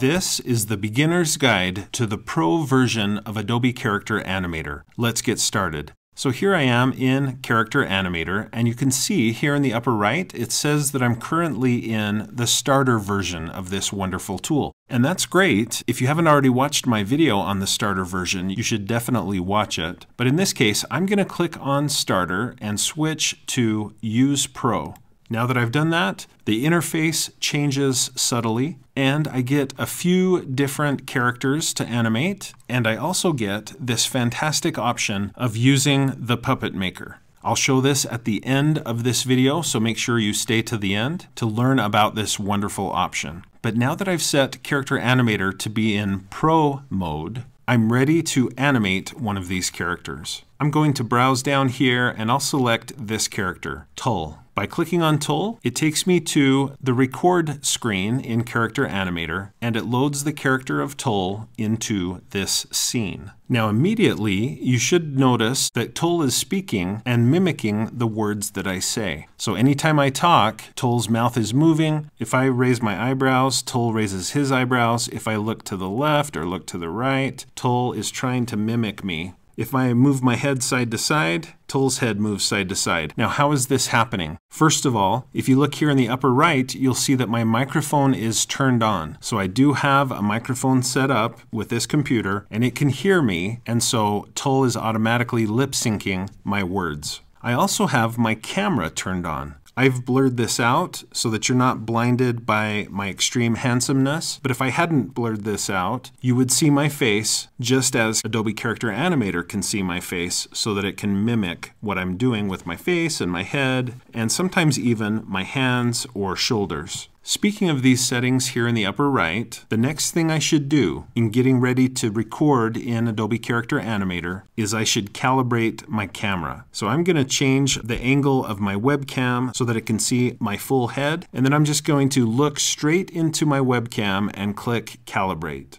This is the beginner's guide to the pro version of Adobe Character Animator. Let's get started. So here I am in Character Animator, and you can see here in the upper right, it says that I'm currently in the starter version of this wonderful tool. And that's great. If you haven't already watched my video on the starter version, you should definitely watch it. But in this case, I'm going to click on Starter and switch to Use Pro. Now that I've done that, the interface changes subtly, and I get a few different characters to animate, and I also get this fantastic option of using the Puppet Maker. I'll show this at the end of this video, so make sure you stay to the end to learn about this wonderful option. But now that I've set Character Animator to be in Pro mode, I'm ready to animate one of these characters. I'm going to browse down here and I'll select this character, Tull. By clicking on Tull, it takes me to the record screen in Character Animator, and it loads the character of Tull into this scene. Now immediately, you should notice that Tull is speaking and mimicking the words that I say. So anytime I talk, Tull's mouth is moving. If I raise my eyebrows, Tull raises his eyebrows. If I look to the left or look to the right, Tull is trying to mimic me if I move my head side to side, Tull's head moves side to side. Now, how is this happening? First of all, if you look here in the upper right, you'll see that my microphone is turned on. So I do have a microphone set up with this computer, and it can hear me, and so Tull is automatically lip syncing my words. I also have my camera turned on. I've blurred this out so that you're not blinded by my extreme handsomeness. But if I hadn't blurred this out, you would see my face just as Adobe Character Animator can see my face so that it can mimic what I'm doing with my face and my head and sometimes even my hands or shoulders. Speaking of these settings here in the upper right, the next thing I should do in getting ready to record in Adobe Character Animator is I should calibrate my camera. So I'm going to change the angle of my webcam so that it can see my full head, and then I'm just going to look straight into my webcam and click Calibrate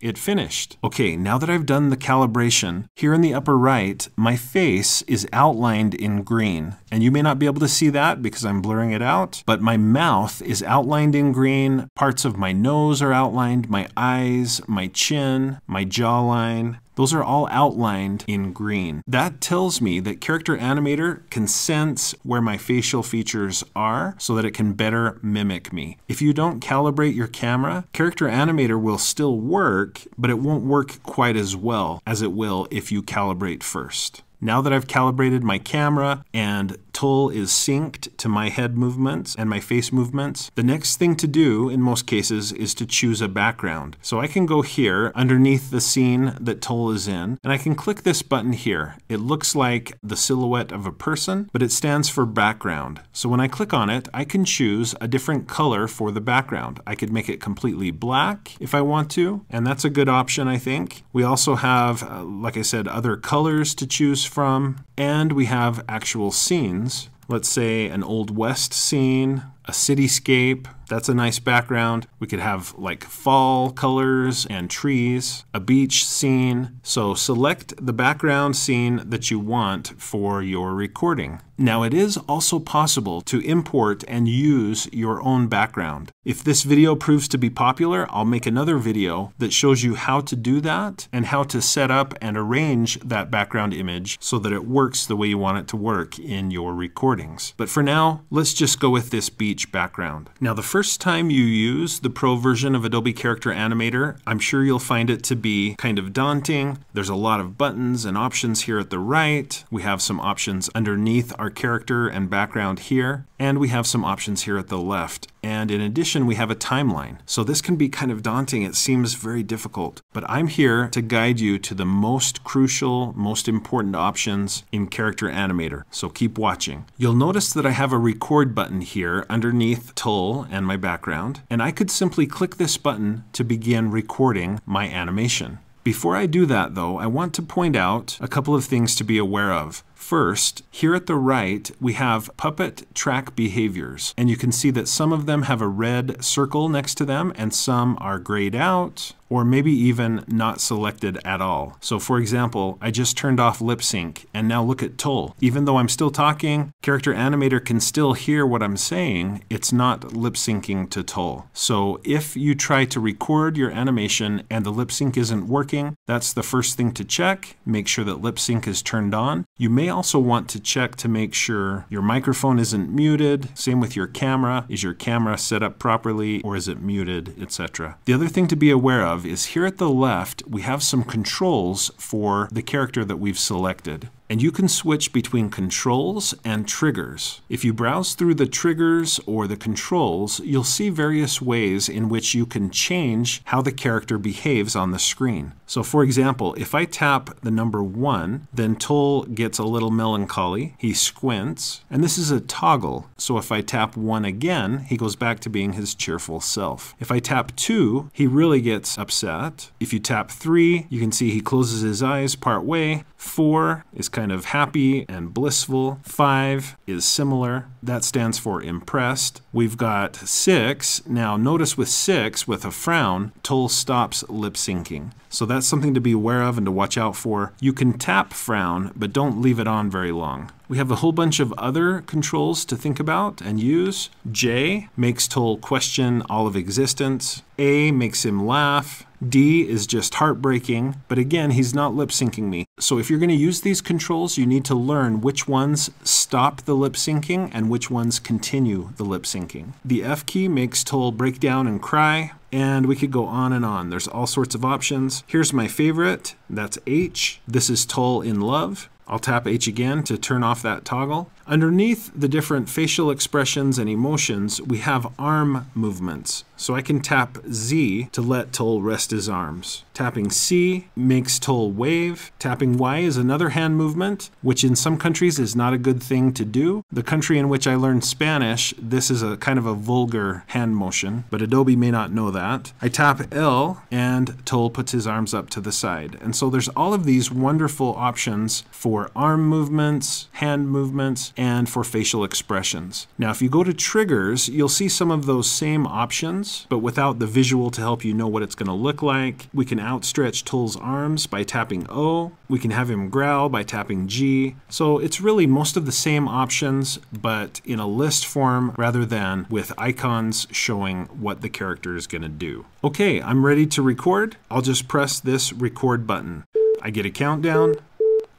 it finished. Okay, now that I've done the calibration, here in the upper right, my face is outlined in green. And you may not be able to see that because I'm blurring it out, but my mouth is outlined in green, parts of my nose are outlined, my eyes, my chin, my jawline, those are all outlined in green. That tells me that Character Animator can sense where my facial features are so that it can better mimic me. If you don't calibrate your camera, Character Animator will still work, but it won't work quite as well as it will if you calibrate first. Now that I've calibrated my camera and Tull is synced to my head movements and my face movements, the next thing to do in most cases is to choose a background. So I can go here underneath the scene that Tull is in and I can click this button here. It looks like the silhouette of a person, but it stands for background. So when I click on it, I can choose a different color for the background. I could make it completely black if I want to, and that's a good option I think. We also have, uh, like I said, other colors to choose from, and we have actual scenes. Let's say an Old West scene, a cityscape, that's a nice background. We could have like fall colors and trees, a beach scene. So select the background scene that you want for your recording. Now it is also possible to import and use your own background. If this video proves to be popular, I'll make another video that shows you how to do that and how to set up and arrange that background image so that it works the way you want it to work in your recordings. But for now, let's just go with this beach background. Now the first first time you use the pro version of Adobe Character Animator, I'm sure you'll find it to be kind of daunting. There's a lot of buttons and options here at the right. We have some options underneath our character and background here. And we have some options here at the left. And in addition, we have a timeline. So this can be kind of daunting. It seems very difficult. But I'm here to guide you to the most crucial, most important options in Character Animator. So keep watching. You'll notice that I have a record button here underneath Tull and my background. And I could simply click this button to begin recording my animation. Before I do that though, I want to point out a couple of things to be aware of. First, here at the right, we have puppet track behaviors, and you can see that some of them have a red circle next to them and some are grayed out or maybe even not selected at all. So for example, I just turned off lip sync and now look at Tull. Even though I'm still talking, character animator can still hear what I'm saying. It's not lip syncing to Tull. So if you try to record your animation and the lip sync isn't working, that's the first thing to check. Make sure that lip sync is turned on. You may also want to check to make sure your microphone isn't muted. Same with your camera. Is your camera set up properly or is it muted, etc. The other thing to be aware of is here at the left, we have some controls for the character that we've selected and you can switch between controls and triggers. If you browse through the triggers or the controls, you'll see various ways in which you can change how the character behaves on the screen. So for example, if I tap the number one, then Tull gets a little melancholy. He squints, and this is a toggle. So if I tap one again, he goes back to being his cheerful self. If I tap two, he really gets upset. If you tap three, you can see he closes his eyes part way. Four is kind of happy and blissful. Five is similar. That stands for impressed. We've got six. Now, notice with six, with a frown, Tull stops lip syncing. So that's something to be aware of and to watch out for. You can tap frown, but don't leave it on very long. We have a whole bunch of other controls to think about and use. J makes Tull question all of existence. A makes him laugh. D is just heartbreaking, but again, he's not lip syncing me. So if you're going to use these controls, you need to learn which ones stop the lip syncing and which ones continue the lip syncing. The F key makes Tull break down and cry, and we could go on and on. There's all sorts of options. Here's my favorite, that's H. This is Tull in Love. I'll tap H again to turn off that toggle. Underneath the different facial expressions and emotions, we have arm movements. So I can tap Z to let Tull rest his arms. Tapping C makes Tull wave. Tapping Y is another hand movement, which in some countries is not a good thing to do. The country in which I learned Spanish, this is a kind of a vulgar hand motion, but Adobe may not know that. I tap L and Tull puts his arms up to the side. And so there's all of these wonderful options for arm movements, hand movements, and for facial expressions. Now, if you go to triggers, you'll see some of those same options, but without the visual to help you know what it's going to look like. We can outstretch Tull's arms by tapping O. We can have him growl by tapping G. So it's really most of the same options, but in a list form rather than with icons showing what the character is going to do. Okay, I'm ready to record. I'll just press this record button. I get a countdown,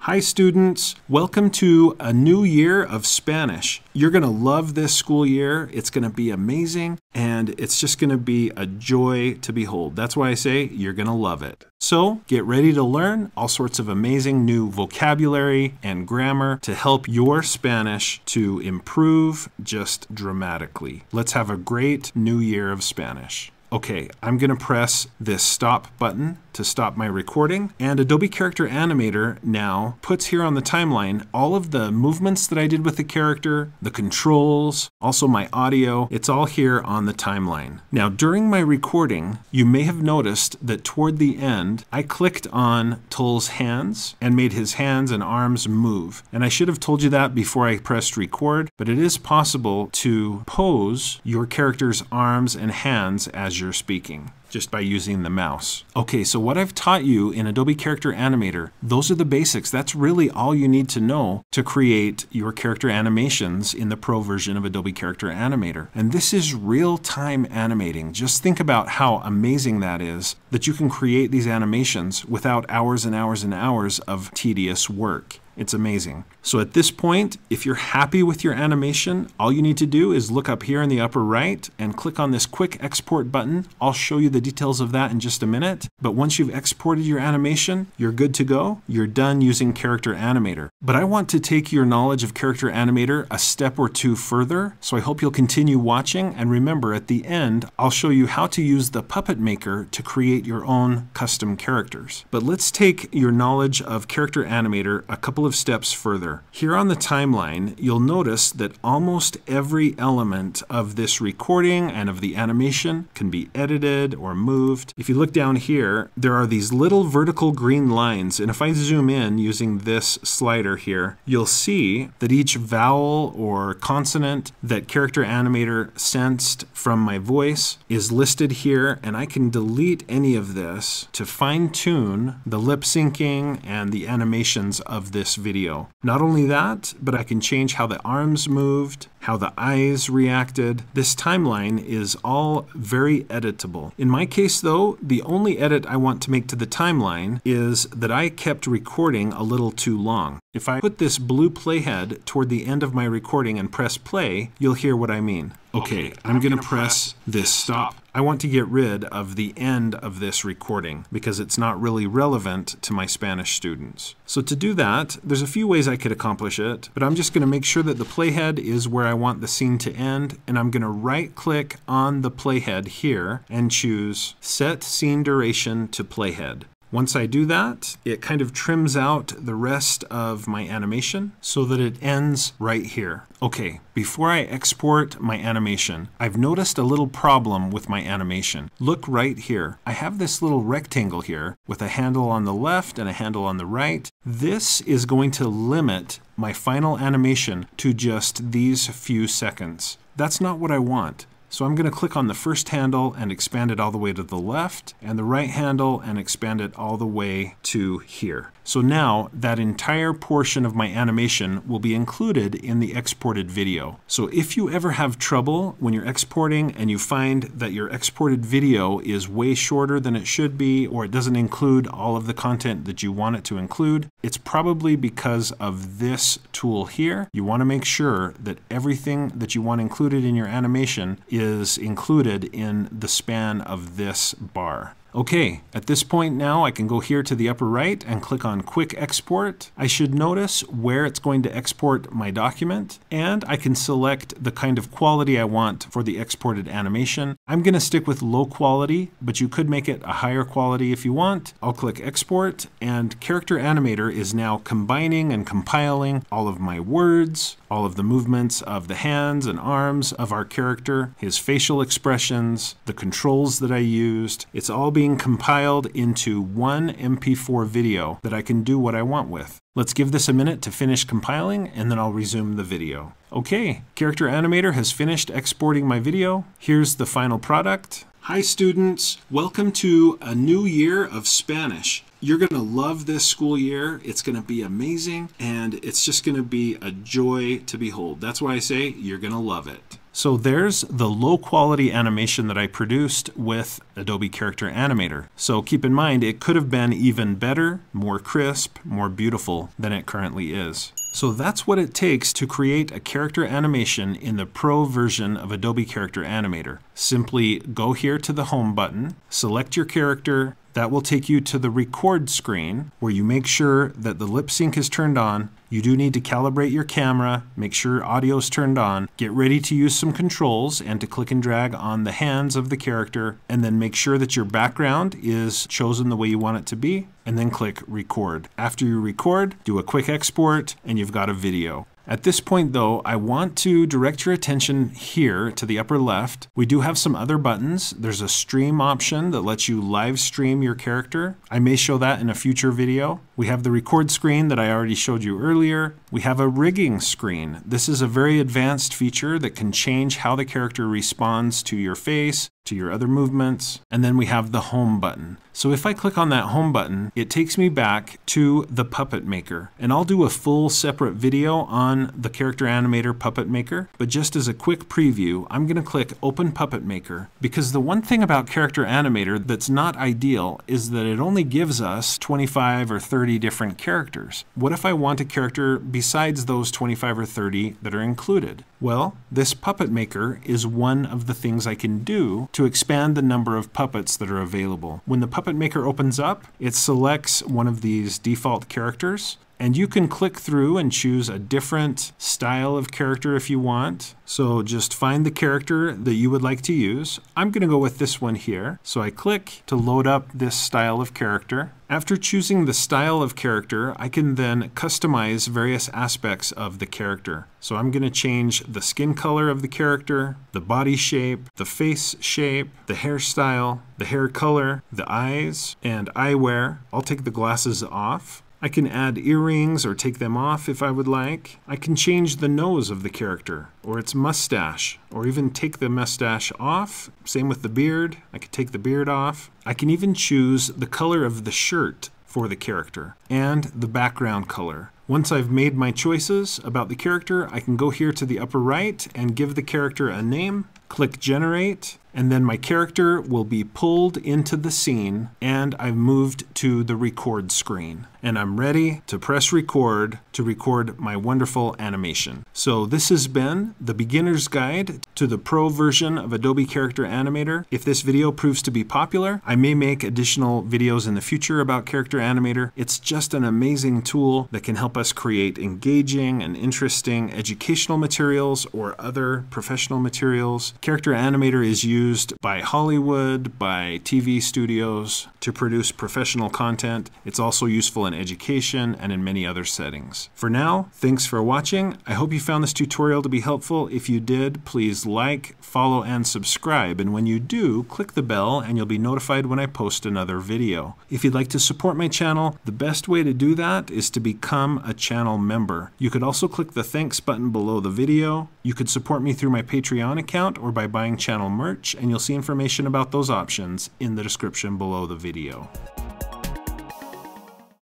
Hi students, welcome to a new year of Spanish. You're going to love this school year. It's going to be amazing and it's just going to be a joy to behold. That's why I say you're going to love it. So get ready to learn all sorts of amazing new vocabulary and grammar to help your Spanish to improve just dramatically. Let's have a great new year of Spanish. Okay, I'm going to press this stop button to stop my recording. And Adobe Character Animator now puts here on the timeline all of the movements that I did with the character, the controls, also my audio. It's all here on the timeline. Now, during my recording, you may have noticed that toward the end, I clicked on Tull's hands and made his hands and arms move. And I should have told you that before I pressed record, but it is possible to pose your character's arms and hands as you're speaking just by using the mouse. Okay, so what I've taught you in Adobe Character Animator, those are the basics. That's really all you need to know to create your character animations in the Pro version of Adobe Character Animator. And this is real-time animating. Just think about how amazing that is, that you can create these animations without hours and hours and hours of tedious work. It's amazing. So at this point, if you're happy with your animation, all you need to do is look up here in the upper right and click on this quick export button. I'll show you the details of that in just a minute. But once you've exported your animation, you're good to go. You're done using Character Animator. But I want to take your knowledge of Character Animator a step or two further. So I hope you'll continue watching. And remember, at the end, I'll show you how to use the Puppet Maker to create your own custom characters. But let's take your knowledge of Character Animator a couple of steps further. Here on the timeline, you'll notice that almost every element of this recording and of the animation can be edited or or moved. If you look down here, there are these little vertical green lines. And if I zoom in using this slider here, you'll see that each vowel or consonant that Character Animator sensed from my voice is listed here. And I can delete any of this to fine tune the lip syncing and the animations of this video. Not only that, but I can change how the arms moved, how the eyes reacted. This timeline is all very editable. In my case though, the only edit I want to make to the timeline is that I kept recording a little too long. If I put this blue playhead toward the end of my recording and press play, you'll hear what I mean. Okay, I'm going to press this stop. I want to get rid of the end of this recording because it's not really relevant to my Spanish students. So to do that, there's a few ways I could accomplish it, but I'm just going to make sure that the playhead is where I want the scene to end, and I'm going to right click on the playhead here and choose Set Scene Duration to Playhead. Once I do that, it kind of trims out the rest of my animation so that it ends right here. Okay, before I export my animation, I've noticed a little problem with my animation. Look right here. I have this little rectangle here with a handle on the left and a handle on the right. This is going to limit my final animation to just these few seconds. That's not what I want. So I'm going to click on the first handle and expand it all the way to the left, and the right handle and expand it all the way to here. So now that entire portion of my animation will be included in the exported video. So if you ever have trouble when you're exporting and you find that your exported video is way shorter than it should be or it doesn't include all of the content that you want it to include, it's probably because of this tool here. You want to make sure that everything that you want included in your animation is included in the span of this bar. Okay, at this point now I can go here to the upper right and click on Quick Export. I should notice where it's going to export my document and I can select the kind of quality I want for the exported animation. I'm going to stick with low quality, but you could make it a higher quality if you want. I'll click Export and Character Animator is now combining and compiling all of my words, all of the movements of the hands and arms of our character, his facial expressions, the controls that I used. It's all being compiled into one MP4 video that I can do what I want with. Let's give this a minute to finish compiling and then I'll resume the video. Okay, Character Animator has finished exporting my video. Here's the final product. Hi students, welcome to a new year of Spanish. You're going to love this school year. It's going to be amazing and it's just going to be a joy to behold. That's why I say you're going to love it. So there's the low quality animation that I produced with Adobe Character Animator. So keep in mind, it could have been even better, more crisp, more beautiful than it currently is. So that's what it takes to create a character animation in the Pro version of Adobe Character Animator. Simply go here to the Home button, select your character, that will take you to the record screen where you make sure that the lip sync is turned on. You do need to calibrate your camera, make sure audio is turned on, get ready to use some controls and to click and drag on the hands of the character, and then make sure that your background is chosen the way you want it to be, and then click record. After you record, do a quick export, and you've got a video. At this point though, I want to direct your attention here to the upper left. We do have some other buttons. There's a stream option that lets you live stream your character. I may show that in a future video. We have the record screen that I already showed you earlier. We have a rigging screen. This is a very advanced feature that can change how the character responds to your face, to your other movements, and then we have the home button. So if I click on that home button, it takes me back to the Puppet Maker. And I'll do a full separate video on the Character Animator Puppet Maker, but just as a quick preview, I'm gonna click Open Puppet Maker because the one thing about Character Animator that's not ideal is that it only gives us 25 or 30 different characters. What if I want a character besides those 25 or 30 that are included? Well, this Puppet Maker is one of the things I can do to expand the number of puppets that are available. When the Puppet Maker opens up, it selects one of these default characters And you can click through and choose a different style of character if you want. So just find the character that you would like to use. I'm going to go with this one here. So I click to load up this style of character. After choosing the style of character, I can then customize various aspects of the character. So I'm going to change the skin color of the character, the body shape, the face shape, the hairstyle, the hair color, the eyes, and eyewear. I'll take the glasses off. I can add earrings or take them off if I would like. I can change the nose of the character or its mustache or even take the mustache off. Same with the beard. I could take the beard off. I can even choose the color of the shirt for the character and the background color. Once I've made my choices about the character, I can go here to the upper right and give the character a name, click generate, and then my character will be pulled into the scene and I've moved to the record screen and I'm ready to press record to record my wonderful animation. So this has been the beginner's guide to the pro version of Adobe Character Animator. If this video proves to be popular, I may make additional videos in the future about Character Animator. It's just an amazing tool that can help us create engaging and interesting educational materials or other professional materials. Character Animator is used by Hollywood, by TV studios to produce professional content. It's also useful in education and in many other settings. For now, thanks for watching. I hope you found this tutorial to be helpful. If you did, please like, follow, and subscribe. And when you do, click the bell and you'll be notified when I post another video. If you'd like to support my channel, the best way to do that is to become a channel member. You could also click the thanks button below the video. You could support me through my Patreon account or by buying channel merch and you'll see information about those options in the description below the video.